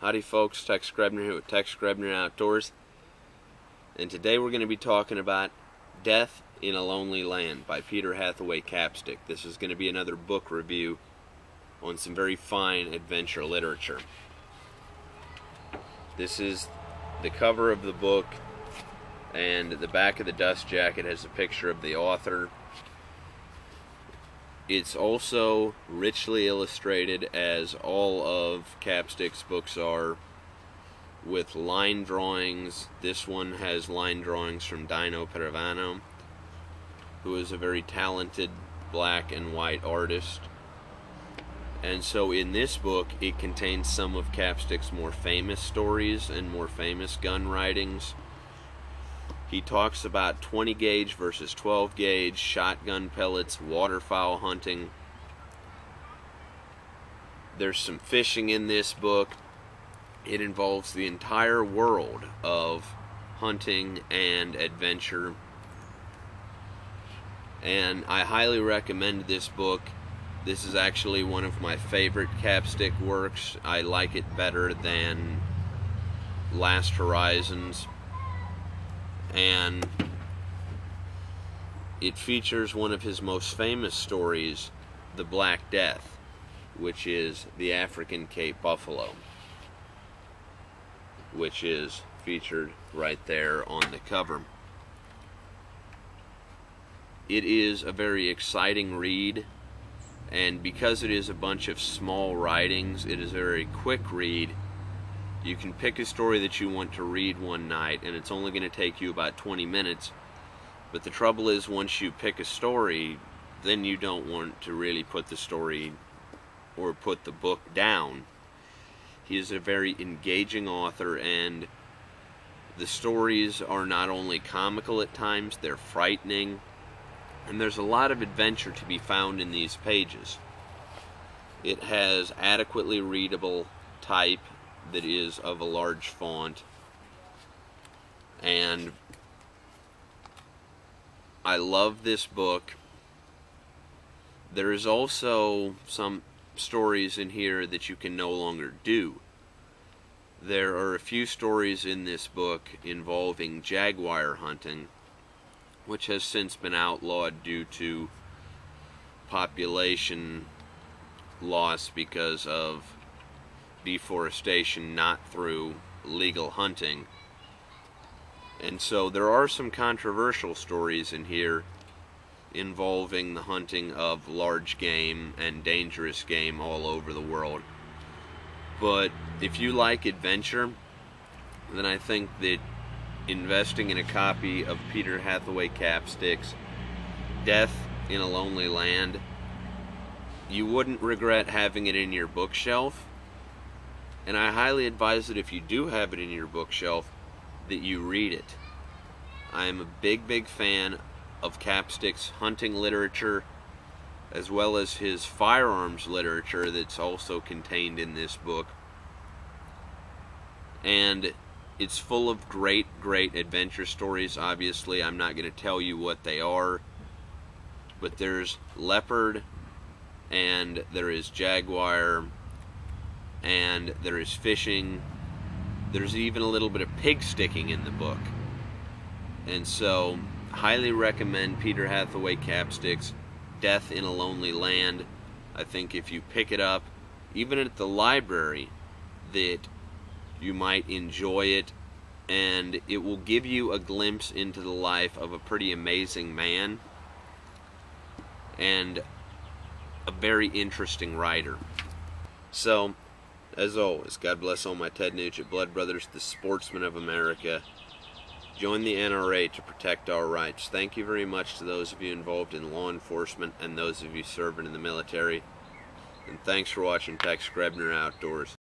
Howdy folks, Tex Grebner here with Tex Grebner Outdoors. And today we're going to be talking about Death in a Lonely Land by Peter Hathaway Capstick. This is going to be another book review on some very fine adventure literature. This is the cover of the book and the back of the dust jacket has a picture of the author it's also richly illustrated as all of Capstick's books are with line drawings. This one has line drawings from Dino Paravano, who is a very talented black and white artist. And so in this book, it contains some of Capstick's more famous stories and more famous gun writings. He talks about 20 gauge versus 12 gauge, shotgun pellets, waterfowl hunting. There's some fishing in this book. It involves the entire world of hunting and adventure. And I highly recommend this book. This is actually one of my favorite capstick works. I like it better than Last Horizons and it features one of his most famous stories, The Black Death, which is the African Cape buffalo, which is featured right there on the cover. It is a very exciting read, and because it is a bunch of small writings, it is a very quick read you can pick a story that you want to read one night, and it's only going to take you about 20 minutes. But the trouble is, once you pick a story, then you don't want to really put the story or put the book down. He is a very engaging author, and the stories are not only comical at times, they're frightening, and there's a lot of adventure to be found in these pages. It has adequately readable type that is of a large font and I love this book. There is also some stories in here that you can no longer do. There are a few stories in this book involving jaguar hunting, which has since been outlawed due to population loss because of deforestation not through legal hunting. And so there are some controversial stories in here involving the hunting of large game and dangerous game all over the world. But if you like adventure, then I think that investing in a copy of Peter Hathaway Capstick's Death in a Lonely Land, you wouldn't regret having it in your bookshelf and I highly advise that if you do have it in your bookshelf, that you read it. I am a big, big fan of Capstick's hunting literature, as well as his firearms literature that's also contained in this book. And it's full of great, great adventure stories. Obviously, I'm not going to tell you what they are, but there's leopard, and there is jaguar, and there is fishing. There's even a little bit of pig sticking in the book. And so, highly recommend Peter Hathaway Capstick's Death in a Lonely Land. I think if you pick it up, even at the library, that you might enjoy it and it will give you a glimpse into the life of a pretty amazing man and a very interesting writer. So, as always, God bless all my Ted Nugent blood brothers, the sportsmen of America. Join the NRA to protect our rights. Thank you very much to those of you involved in law enforcement and those of you serving in the military. And thanks for watching Tex Grebner Outdoors.